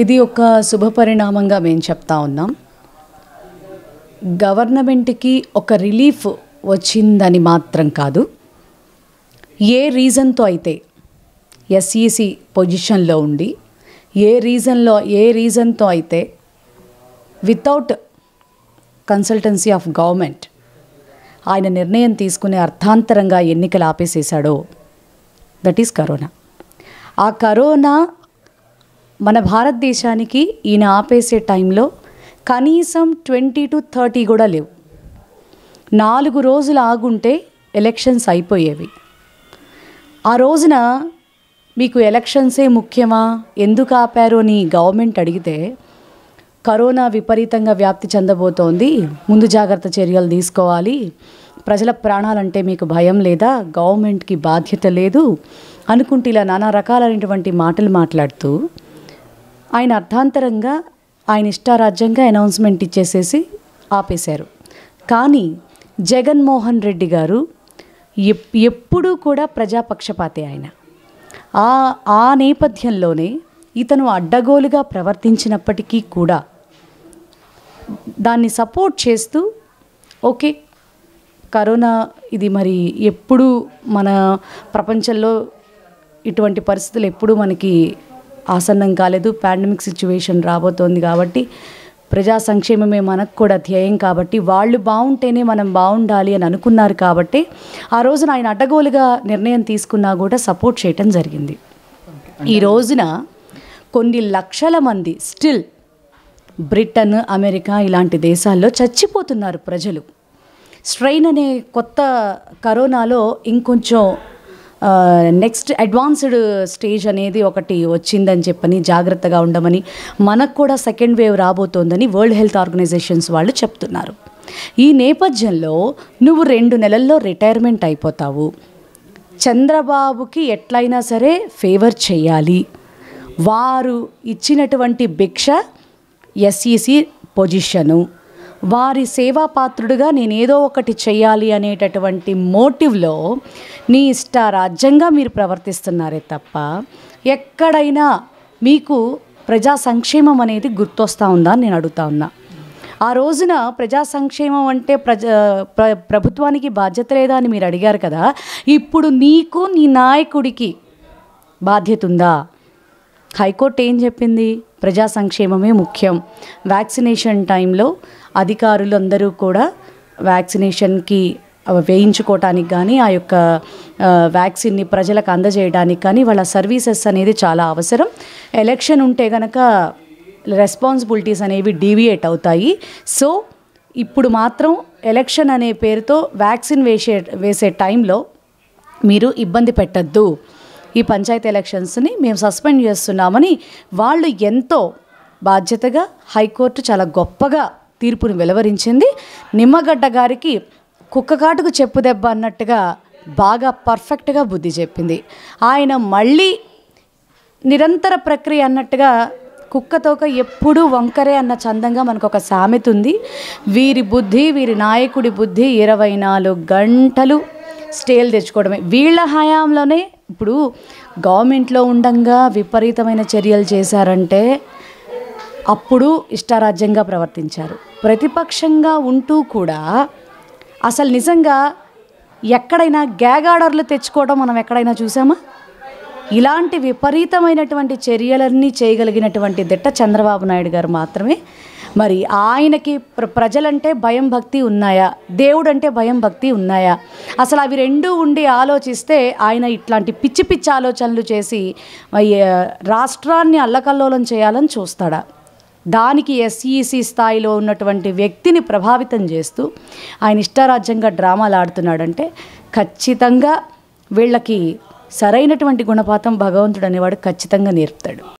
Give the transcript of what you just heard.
ఇది ఒక శుభ పరిణామంగా మేము చెప్తా ఉన్నాం. గవర్నమెంట్కి ఒక రిలీఫ్ వచ్చిందని మాత్రం కాదు. ఏ రీజన్తో అయితే ఎస్ఈసి పొజిషన్లో ఉండి ఏ రీజన్లో ఏ రీజన్తో అయితే వితౌట్ కన్సల్టెన్సీ ఆఫ్ గవర్నమెంట్ ఆయన నిర్ణయం తీసుకుని అర్థాంతరంగా ఎన్నికలు ఆపేసేశాడో దట్ ఈస్ కరోనా. ఆ కరోనా మన భారతదేశానికి ఈయన ఆపేసే టైంలో కనీసం ట్వంటీ టు థర్టీ కూడా లేవు. నాలుగు రోజులు ఆగుంటే ఎలక్షన్స్ అయిపోయేవి. ఆ రోజున మీకు ఎలక్షన్సే ముఖ్యమా? ఎందుకు ఆపారు అని గవర్నమెంట్ అడిగితే కరోనా విపరీతంగా వ్యాప్తి చెందబోతోంది ముందు జాగ్రత్త చర్యలు తీసుకోవాలి ప్రజల ప్రాణాలంటే మీకు భయం లేదా గవర్నమెంట్కి బాధ్యత లేదు అనుకుంటే ఇలా నానా రకాలైనటువంటి మాటలు మాట్లాడుతూ ఆయన అర్థాంతరంగా ఆయన ఇష్టారాజ్యంగా అనౌన్స్మెంట్ ఇచ్చేసేసి ఆపేశారు. కానీ జగన్మోహన్ రెడ్డి గారు ఎప్పుడూ కూడా ప్రజాపక్షపాతే ఆయన. ఆ ఆ నేపథ్యంలోనే ఇతను అడ్డగోలుగా ప్రవర్తించినప్పటికీ కూడా దాన్ని సపోర్ట్ చేస్తూ ఓకే కరోనా ఇది మరి ఎప్పుడు మన ప్రపంచంలో ఇటువంటి పరిస్థితులు ఎప్పుడూ మనకి ఆసన్నం కాలేదు. పాండమిక్ సిచ్యువేషన్ రాబోతోంది కాబట్టి ప్రజా సంక్షేమమే మనకు కూడా ధ్యేయం కాబట్టి వాళ్ళు బాగుంటేనే మనం బాగుండాలి అని అనుకున్నారు కాబట్టి ఆ రోజున ఆయన అడ్డగోలుగా నిర్ణయం తీసుకున్నా కూడా సపోర్ట్ చేయటం జరిగింది. ఈ రోజున కొన్ని లక్షల మంది స్టిల్ బ్రిటన్ అమెరికా ఇలాంటి దేశాల్లో చచ్చిపోతున్నారు ప్రజలు. స్ట్రెయిన్ అనే కొత్త కరోనాలో ఇంకొంచెం నెక్స్ట్ అడ్వాన్స్డ్ స్టేజ్ అనేది ఒకటి వచ్చిందని చెప్పని జాగ్రత్తగా ఉండమని మనకు కూడా సెకండ్ వేవ్ రాబోతోందని వరల్డ్ హెల్త్ ఆర్గనైజేషన్స్ వాళ్ళు చెప్తున్నారు. ఈ నేపథ్యంలో నువ్వు రెండు నెలల్లో రిటైర్మెంట్ అయిపోతావు. చంద్రబాబుకి ఎట్లయినా సరే ఫేవర్ చేయాలి. వారు ఇచ్చినటువంటి భిక్ష ఎస్ఈసి పొజిషను వారి సేవా పాత్రుడుగా నేను ఏదో ఒకటి చేయాలి అనేటటువంటి మోటివ్లో నీ ఇష్టారాజ్యంగా మీరు ప్రవర్తిస్తున్నారే తప్ప ఎక్కడైనా మీకు ప్రజా సంక్షేమం అనేది గుర్తొస్తా ఉందా అని నేను అడుగుతా ఉన్నా. ఆ రోజున ప్రజా సంక్షేమం అంటే ప్రజ ప్ర ప్రభుత్వానికి బాధ్యత లేదా అని మీరు అడిగారు కదా ఇప్పుడు నీకు నీ నాయకుడికి బాధ్యత ఉందా? హైకోర్టు ఏం చెప్పింది? ప్రజా సంక్షేమమే ముఖ్యం. వ్యాక్సినేషన్ టైంలో అధికారులు అందరూ కూడా వ్యాక్సినేషన్కి వేయించుకోవటానికి కానీ ఆ యొక్క వ్యాక్సిన్ని ప్రజలకు అందజేయడానికి కానీ వాళ్ళ సర్వీసెస్ అనేది చాలా అవసరం. ఎలక్షన్ ఉంటే గనక రెస్పాన్సిబిలిటీస్ అనేవి డీవియేట్ అవుతాయి. సో ఇప్పుడు మాత్రం ఎలక్షన్ అనే పేరుతో వ్యాక్సిన్ వేసే వేసే టైంలో మీరు ఇబ్బంది పెట్టద్దు. ఈ పంచాయతీ ఎలక్షన్స్ని మేము సస్పెండ్ చేస్తున్నామని వాళ్ళు ఎంతో బాధ్యతగా హైకోర్టు చాలా గొప్పగా తీర్పును వెలువరించింది. నిమ్మగడ్డ గారికి కుక్కకాటుకు చెప్పు దెబ్బ అన్నట్టుగా బాగా పర్ఫెక్ట్గా బుద్ధి చెప్పింది. ఆయన మళ్ళీ నిరంతర ప్రక్రియ అన్నట్టుగా కుక్కతోక ఎప్పుడూ వంకరే అన్న చందంగా మనకు ఒక సామెత ఉంది. వీరి బుద్ధి వీరి నాయకుడి బుద్ధి ఇరవై నాలుగు గంటలు స్టేలు తెచ్చుకోవడమే. వీళ్ళ హయాంలోనే ఇప్పుడు గవర్నమెంట్లో ఉండంగా విపరీతమైన చర్యలు చేశారంటే అప్పుడు ఇష్టారాజ్యంగా ప్రవర్తించారు. ప్రతిపక్షంగా ఉంటూ కూడా అసలు నిజంగా ఎక్కడైనా గ్యాగ్ ఆర్డర్లు తెచ్చుకోవడం మనం ఎక్కడైనా చూసామా ఇలాంటి విపరీతమైనటువంటి చర్యలన్నీ చేయగలిగినటువంటి దిట్ట చంద్రబాబు నాయుడు గారు మాత్రమే మరి ఆయనకి ప్ర ప్రజలంటే భయం భక్తి ఉన్నాయా? దేవుడు అంటే భయం భక్తి ఉన్నాయా? అసలు అవి రెండూ ఉండి ఆలోచిస్తే ఆయన ఇట్లాంటి పిచ్చి పిచ్చి ఆలోచనలు చేసి రాష్ట్రాన్ని అల్లకల్లోలం చేయాలని చూస్తాడా? దానికి ఎస్ఈసి స్థాయిలో ఉన్నటువంటి వ్యక్తిని ప్రభావితం చేస్తూ ఆయన ఇష్టారాజ్యంగా డ్రామాలు ఆడుతున్నాడంటే ఖచ్చితంగా వీళ్ళకి సరైనటువంటి గుణపాతం భగవంతుడు అనేవాడు ఖచ్చితంగా నేర్పుతాడు.